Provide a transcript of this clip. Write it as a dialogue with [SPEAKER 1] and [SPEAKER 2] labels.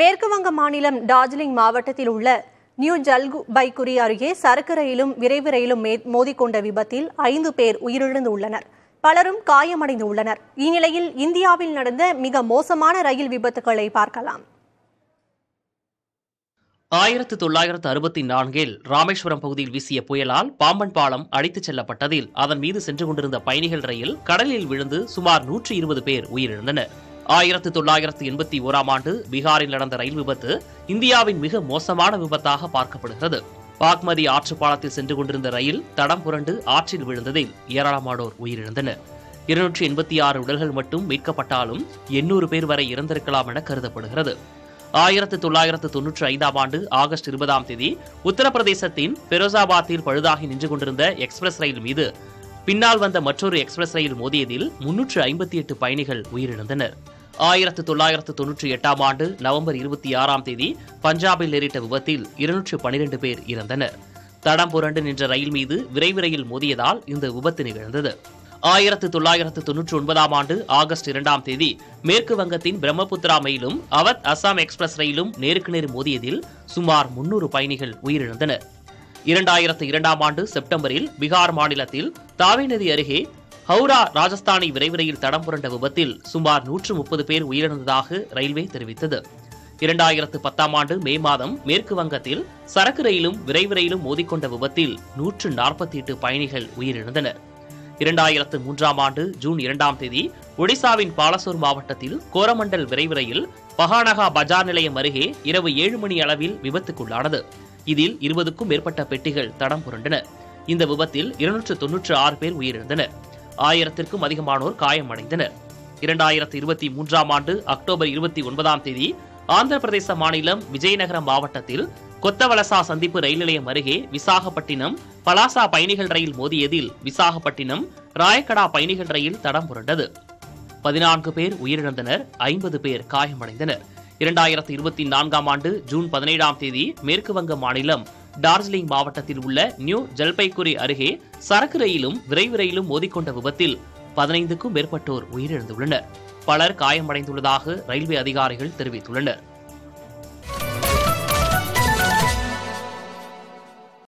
[SPEAKER 1] மேற்கு வங்க மாநிலம் டார்ஜிலிங் மாவட்டத்தில் உள்ள நியூ ஜல்பைகுரி அருகே சரக்கு ரயிலும் விரைவு ரயிலும் மோதிக்கொண்ட விபத்தில் ஐந்து பேர் உயிரிழந்து உள்ளனர் பலரும் காயமடைந்து உள்ளனர் இந்நிலையில் இந்தியாவில் நடந்த மிக மோசமான ரயில் விபத்துகளை பார்க்கலாம்.
[SPEAKER 2] ஆயிரத்து தொள்ளாயிரத்து அறுபத்தி நான்கில் ராமேஸ்வரம் பகுதியில் வீசிய புயலால் பாம்பன் பாலம் அடித்துச் செல்லப்பட்டதில் அதன் மீது சென்று கொண்டிருந்த பயணிகள் ரயில் கடலில் விழுந்து சுமார் நூற்றி இருபது பேர் உயிரிழந்தனர். ஆயிரத்து தொள்ளாயிரத்து எண்பத்தி ஓராம் ஆண்டு பீகாரில் நடந்த ரயில் விபத்து இந்தியாவின் மிக மோசமான விபத்தாக பார்க்கப்படுகிறது. பாக்மதி ஆற்று பாலத்தில் சென்று கொண்டிருந்த ரயில் தடம் புரண்டு ஆற்றில் விழுந்ததில் ஏராளமானோர் உயிரிழந்தனர். இருநூற்றி எண்பத்தி ஆறு உடல்கள் மட்டும் மீட்கப்பட்டாலும் எண்ணூறு பேர் வரை இறந்திருக்கலாம் என கருதப்படுகிறது. ஆயிரத்து தொள்ளாயிரத்து தொன்னூற்றி ஐந்தாம் ஆண்டு ஆகஸ்ட் இருபதாம் தேதி உத்தரப்பிரதேசத்தின் பெரோசாபாத்தில் பழுதாகி நின்று கொண்டிருந்த எக்ஸ்பிரஸ் ரயில் மீது பின்னால் வந்த மற்றொரு எக்ஸ்பிரஸ் ரயில் மோதியதில் முன்னூற்று ஐம்பத்தி எட்டு பயணிகள் உயிரிழந்தனர். ஆயிரத்து தொள்ளாயிரத்து தொன்னூற்றி எட்டாம் ஆண்டு நவம்பர் இருபத்தி ஆறாம் தேதி பஞ்சாபில் நேரிட்ட விபத்தில் இருநூற்று பனிரெண்டு பேர் இறந்தனர். தடம் புரண்டு நின்ற ரயில் மீது விரைவு ரயில் மோதியதால் இந்த விபத்து நிகழ்ந்தது. ஆயிரத்து தொள்ளாயிரத்து தொன்னூற்றி ஒன்பதாம் ஆண்டு ஆகஸ்ட் இரண்டாம் தேதி மேற்கு வங்கத்தின் பிரம்மபுத்திரா மெயிலும் அவத் அசாம் எக்ஸ்பிரஸ் ரயிலும் நேருக்கு நேர் மோதியதில் சுமார் முன்னூறு பயணிகள் உயிரிழந்தனர். இரண்டாயிரத்து இரண்டாம் ஆண்டு செப்டம்பரில் பீகார் மாநிலத்தில் தாவி நதி அருகே ஹவுரா ராஜஸ்தானை விரைவு ரயில் தடம் புரண்ட விபத்தில் சுமார் நூற்று முப்பது பேர் உயிரிழந்ததாக ரயில்வே தெரிவித்தது. இரண்டாயிரத்து பத்தாம் ஆண்டு மே மாதம் மேற்கு வங்கத்தில் சரக்கு ரயிலும் விரைவு ரயிலும் மோதிக்கொண்ட விபத்தில் நூற்று நாற்பத்தி எட்டு பயணிகள் உயிரிழந்தனர். இரண்டாயிரத்து மூன்றாம் ஆண்டு ஜூன் இரண்டாம் தேதி ஒடிசாவின் பாலசோர் மாவட்டத்தில் கோரமண்டல் விரைவு ரயில் பஹானகா பஜார் நிலையம் அருகே இரவு ஏழு மணி அளவில் விபத்துக்குள்ளானது. இதில் இருபதுக்கும் மேற்பட்ட பெட்டிகள் தடம் புரண்டன. இந்த விபத்தில் இருநூற்று தொன்னூற்று ஆறு பேர் உயிரிழந்தனர். ஆயிரத்திற்கும் அதிகமானோர் காயமடைந்தனர். இரண்டாயிரத்தி இருபத்தி மூன்றாம் ஆண்டு அக்டோபர் இருபத்தி ஒன்பதாம் தேதி ஆந்திர பிரதேச மாநிலம் விஜயநகரம் மாவட்டத்தில் கொத்தவலசா சந்திப்பு ரயில் நிலையம் அருகே விசாகப்பட்டினம் பலாசா பயணிகள் ரயில் மோதியதில் விசாகப்பட்டினம் ராயக்கடா பயணிகள் ரயில் தடம் புரண்டது. பதினான்கு பேர் உயிரிழந்தனர் ஐம்பது பேர் காயமடைந்தனர். இரண்டாயிரத்து இருபத்தி நான்காம் ஆண்டு ஜூன் பதினேழாம் தேதி மேற்கு வங்க மாநிலம் டார்ஜிலிங் மாவட்டத்தில் உள்ள நியூ ஜல்பைகுரி அருகே சரக்கு ரயிலும் விரைவு ரயிலும் மோதிக்கொண்ட விபத்தில் பதினைந்துக்கும் மேற்பட்டோர் உயிரிழந்துள்ளனர். பலர் காயமடைந்துள்ளதாக ரயில்வே அதிகாரிகள் தெரிவித்துள்ளனர்.